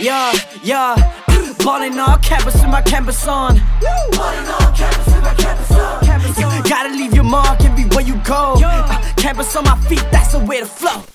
yeah, yeah. Ballin' on campus with my campus on. Ballin' on campus with my campus on. Campus on. Gotta leave your mark everywhere you go. Uh, campus on my feet, that's the way to flow.